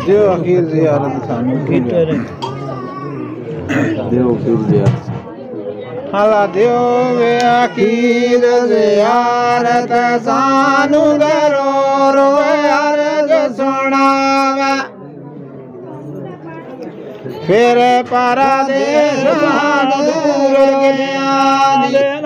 जो अखीर जियारत सानू ਦਿਓ ਫਿਰ ਦਿਆ ਹਲਾ ਦਿਓ ਵੇ ਅਖੀਰ ਜ਼ਿਆਰਤ ਸਾਨੂ ਗਰੋ ਰੋਏ ਅਰਜ ਸੁਣਾਵੇ ਫਿਰ ਪਰਦੇਸ ਦੂਰ ਗਿਆ ਦੀ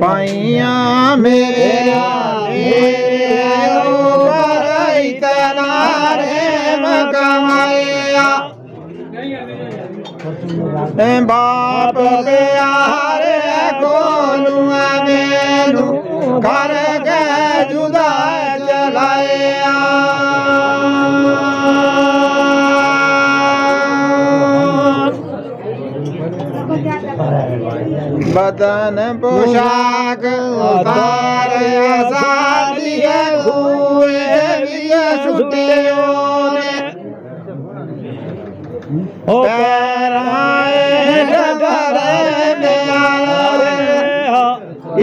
पाइया मेरा मेरे ऊपर रे मगमैया। बाप रे को मेनू घर बदन पोशाक उतारे साड़िए हुए बिया ने पैराए डबरे में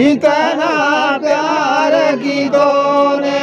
इतना प्यार की ने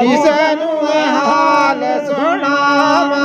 किसन हाल सुनावा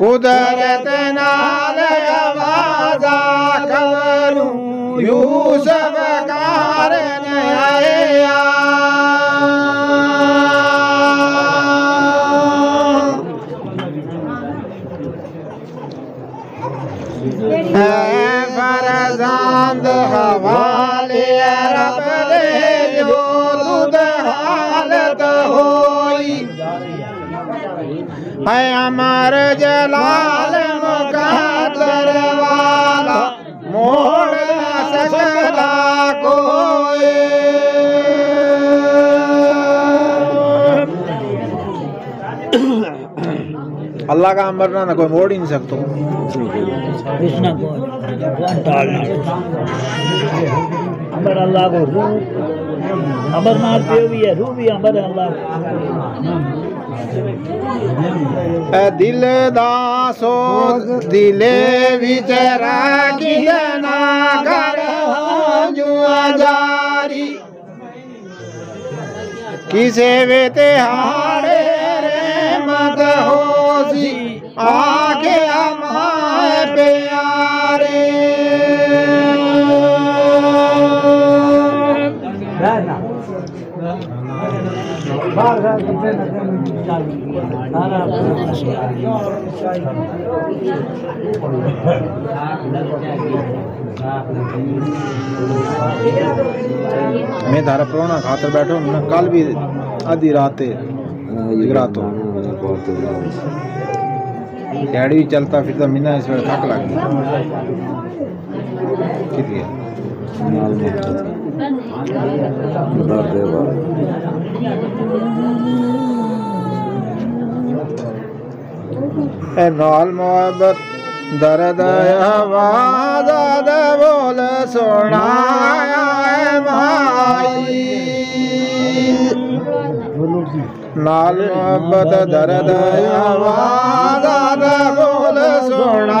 कुदरत नाल आवाजा करूं यूसफ कारण आया फरजांद हवा है अमर जलाल मुकद्दर वाला मोड़ न सकता कोई। अल्लाह का अमर ना कोई मोड़ ही नहीं सकता। अमर अल्लाह को अमरनाथ पे है रू भी अमर है अल्लाह। दिल दासो, दिले विचरा की कर जुआ जारी किसे वे ते हारे रे मत होसी आ मैं थारा प्रोना खातर बैठो मैं कल भी आधी रात जगरातो डैडी भी चलता फिरता, मीना इस वेले थक लग गया लाल मोहबत दरद आवाज़ा भोल सो नाल मोहबत दरद आवाज़ा भोल सो न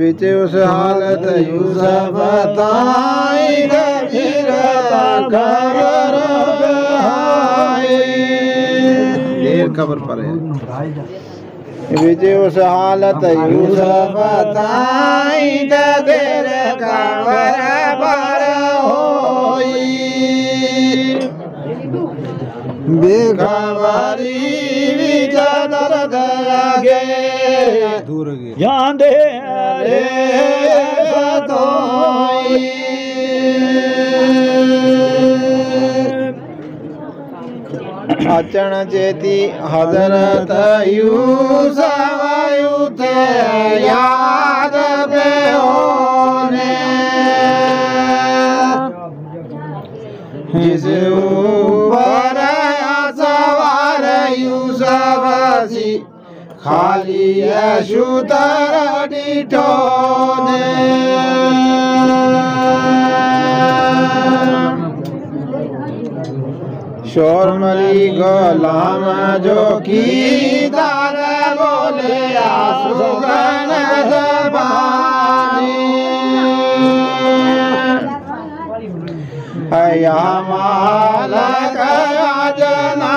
विच उस हालत यूसफ ताई फिर खबर ये खबर पर है। विच उस हालत यूसफ ताई खबर बेखबरी विच दर्द लगे दूर गए ਜਾਂਦੇ रे सतोई अचण चेती हज़रत यूसफ यूथे याद पे होने जिस खाली शुतर डिठो ने शोर मरी गुलाम जो की दार बोले आसुगन जबानी हया मालक जना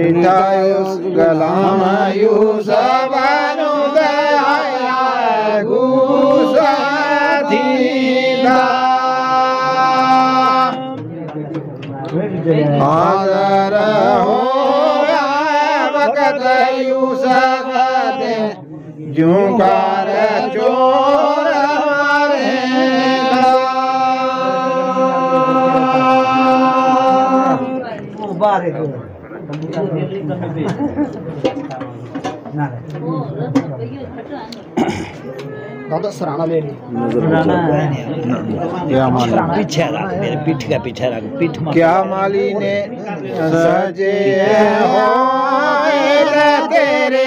अडितायुस गलाम यूसुफ नु दया गुसा थींदा हाज़र होया वक़्त यूसुफ दे जूं कर चोर बारे दादा सराना ले ली क्या माली पीछे रख मेरे पीठ का पीछे रख पीठ क्या माली ने सजे तेरे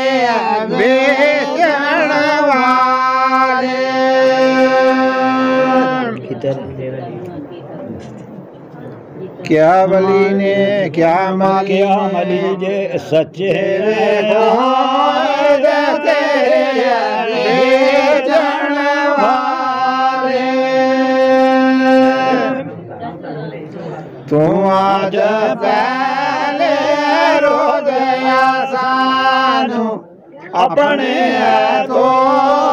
क्या बली ने क्या मली क्या मली जे सचे तू आज पहले रो सानू अपने तो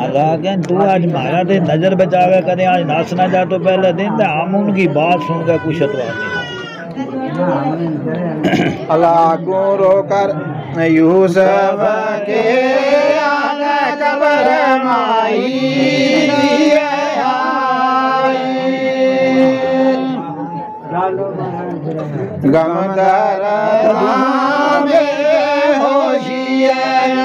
लगा। लेकिन तू आज मारा ते नज़र बचावे करे, आज नाच ना जा तो पहले दिन ते हम उनकी बात सुन के कुछ अतवा अल्लाह को रोकर यूसुफ के आने कबर माई गम दर होशियार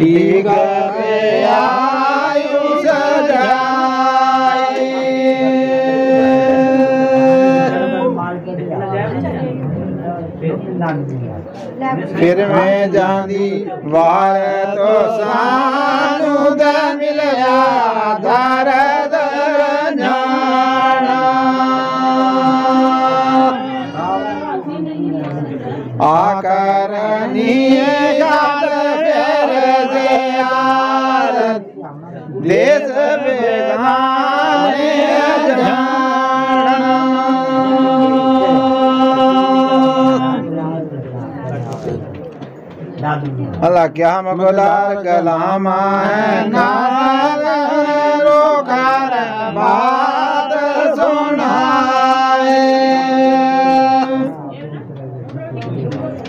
जू पे आयु सजाए फिर मैं जानी वार तो सानू द मिलया दर अल्लाह क्या मगलार कलामा है? नार बात सुनाए।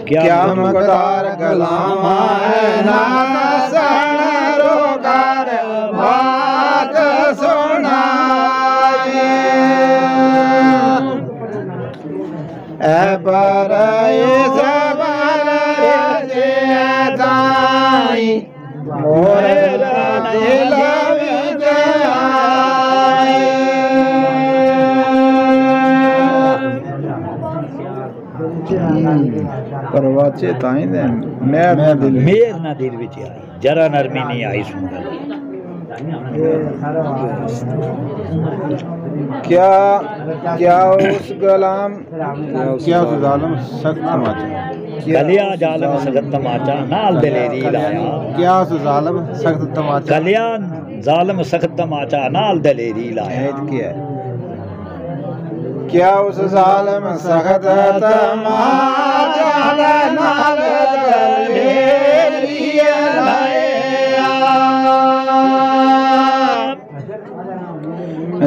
क्या मकदार कलामा है? नासन रोकर बात सुनाए। इस पर परवाचे ताई दे मैं मैं दिल मेर ना दिल विच आई जरा नरमी नहीं आई सुन क्या क्या उस गुलाम क्या उस जालिम सख्त तमाचा गलिया जालम सगत तमाचा नाल दलेरी लाया क्या उस जालिम सख्त तमाचा गलिया जालम सख्त तमाचा नाल दलेरी लाया क्या है। क्या उस जालिम सख्त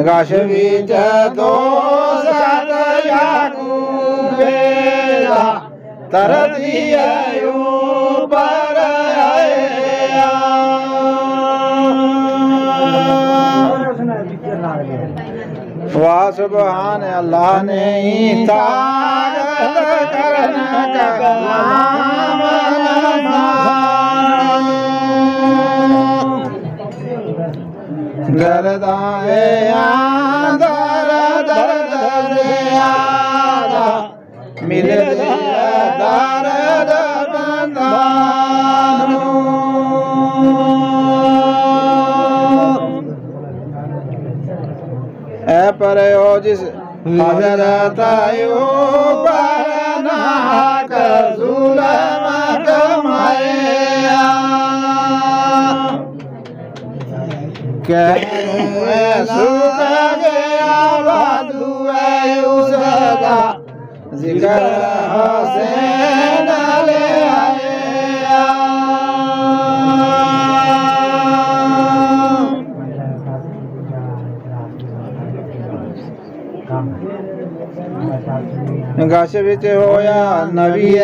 गाश विच दो सत वाह सुबहान अल्लाह ने ही ताकत करना का काम गरदाए आदर बंदानो ए पर ओ जिस हज़रत आयो पर ना कर जुलम कमाया कैसे गश बिच होया नवी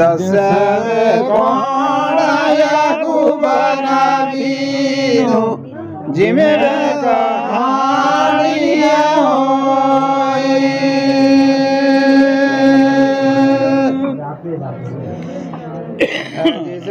पस पाव हो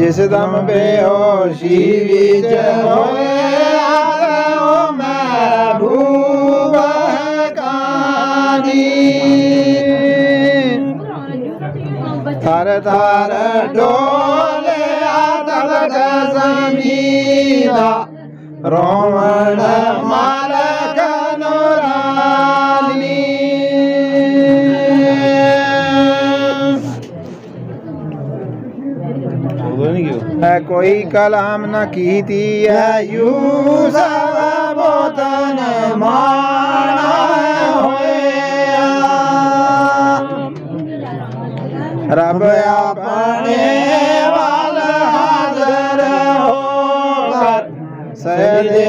जिस दम विच होए आलो महबूब है थर थर डोले आतक जमीदा रोमण मालक कोई कलाम न की थी बोतन रब अपने वाल हाजर हो सजदे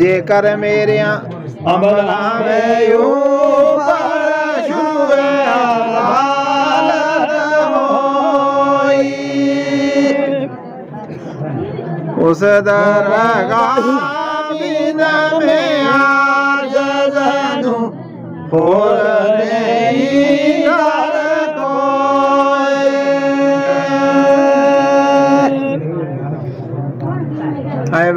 जेकर मेरिया अमला में उस दरगाह में आज जनू हो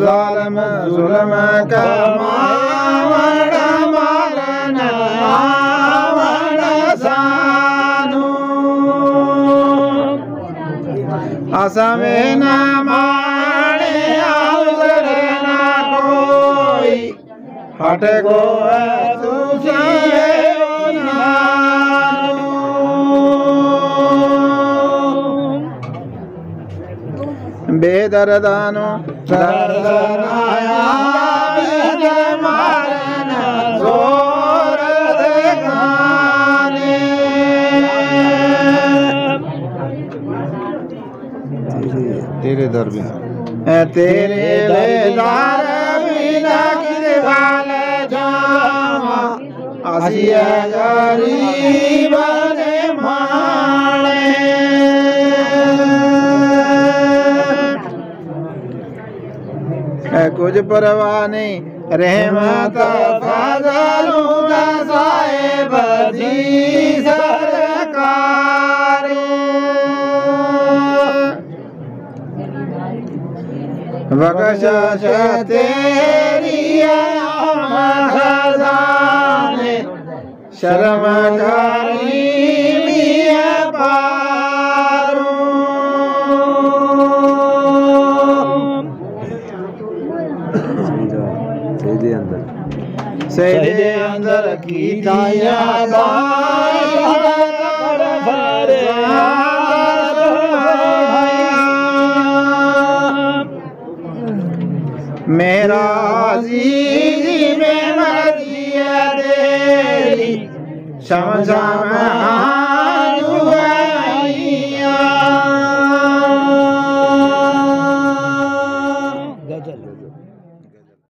जालिम जुल्म का मावड़ मारना आवड़ सानू असमे न माणे अवसर न कोई हट को तुझे बेदरदानो दर्दनाया तेरे दर है तेरे दर बिना किरवाल जावा असिया गरीब कुछ परवाह नहीं। रहमत फजलू साहेब जी सरकार। बख्श तेरी खजाने अंदर की ताया